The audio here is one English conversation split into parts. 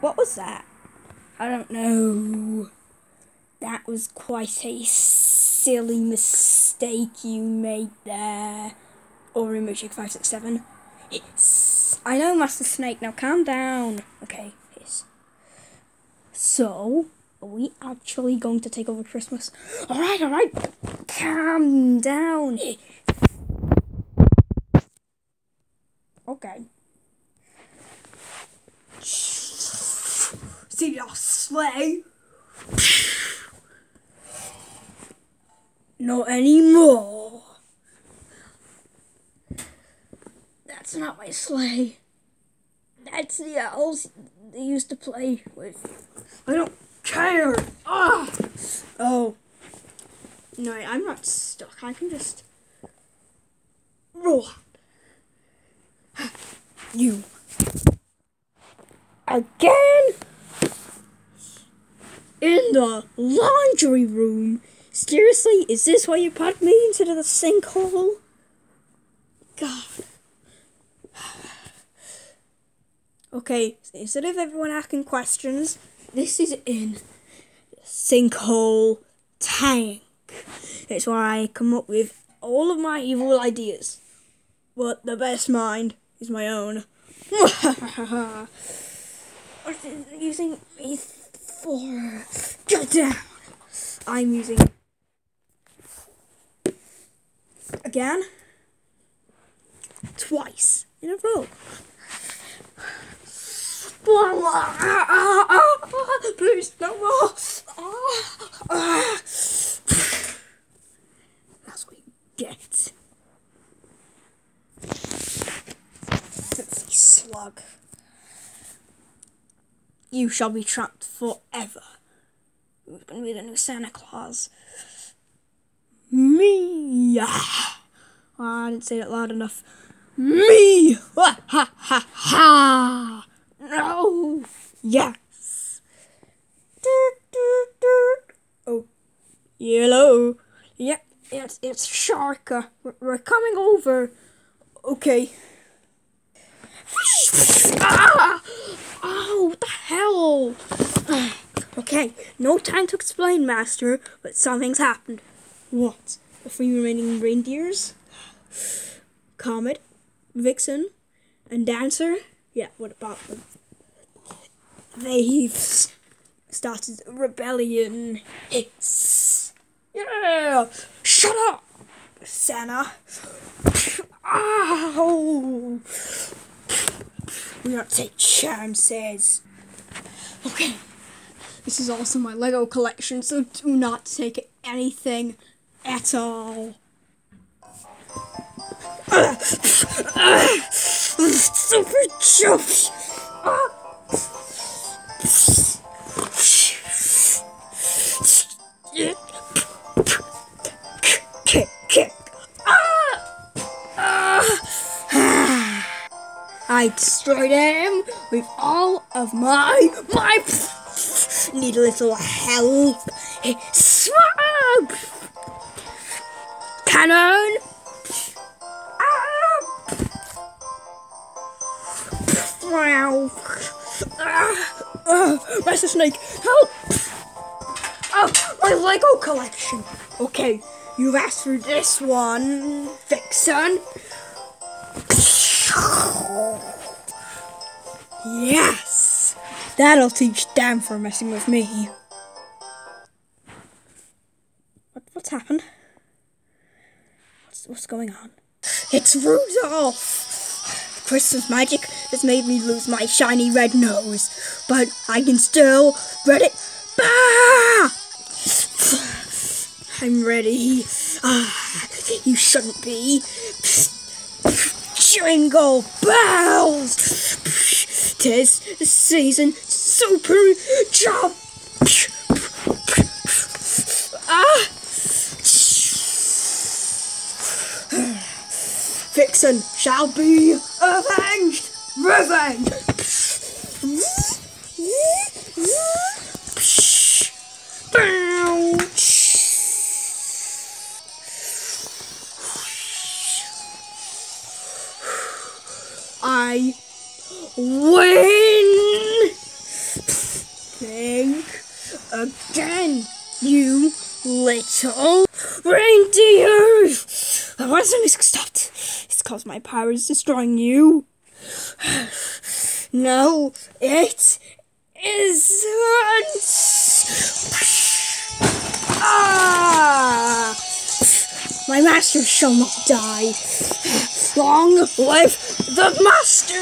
What was that? I don't know. That was quite a silly mistake you made there. Or emoji 567. Hiss. I know, Master Snake. Now calm down. Okay, hiss. So, are we actually going to take over Christmas? Alright, alright. Calm down. Okay. See your sleigh? Not anymore. That's not my sleigh. That's the owls they used to play with. I don't care. Ah. Oh. No, I'm not stuck. I can just roll. You. Again? In the laundry room? Seriously? Is this why you put me into the sinkhole? God. Okay, instead of everyone asking questions, this is in sinkhole tank. It's where I come up with all of my evil ideas. But the best mind is my own. using for get down. I'm using again twice in a row. Please, no more. That's what you get. Filthy slug. You shall be trapped forever. Who's to be the new Santa Claus? Me! Ah, I didn't say it loud enough. Me! Ha ha ha ha! No! Yes! Oh, yellow. Yep, it's it's Sharka. We're, we're coming over. Okay. Ah! Oh, what the hell? okay, no time to explain, Master, but something's happened. What? The three remaining reindeers? Comet, Vixen, and Dancer? Yeah, what about them? They've started a rebellion. It's. Yeah! Shut up! Santa. Ow! We don't take chances. Okay. This is also my Lego collection, so do not take anything at all. Super jumps! I destroyed him with all of my my need a little help. Swap! Cannon! Ah! Wow! Ah! Master Snake, help! Oh, my Lego collection! Okay, you've asked for this one, Vixen. Yes! That'll teach Dan for messing with me. What, what's happened? What's, what's going on? It's Rudolph! Christmas magic has made me lose my shiny red nose, but I can still read it. Bah! I'm ready. Ah, you shouldn't be. Jingle bells! Tis the season super jump! Ah! Vixen shall be avenged! Revenge! I win! Think again, you little reindeer. The wasn't music stopped. It's cause my power is destroying you. no, it isn't! My master shall not die. Long live the master!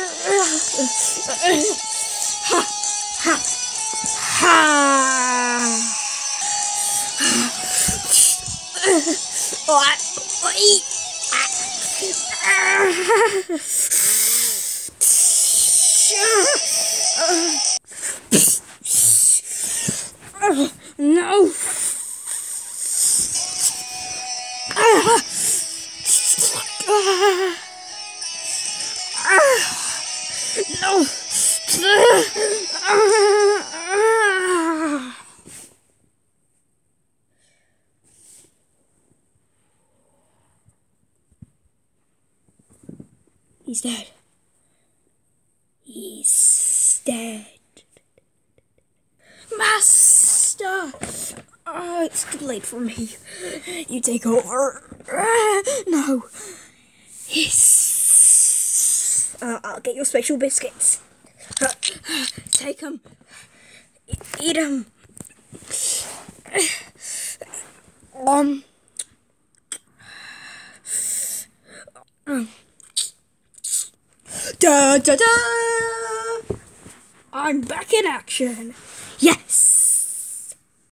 Ha! Ha! Ha! No! No! He's dead. He's dead. Master! Oh, it's too late for me. You take over. No. Yes. Uh, I'll get your special biscuits. Uh, take them. Eat them. Um. Da da da! I'm back in action.